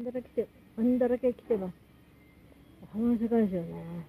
あんだらけ来て、あんだらけ来てます。花の世界ですよね。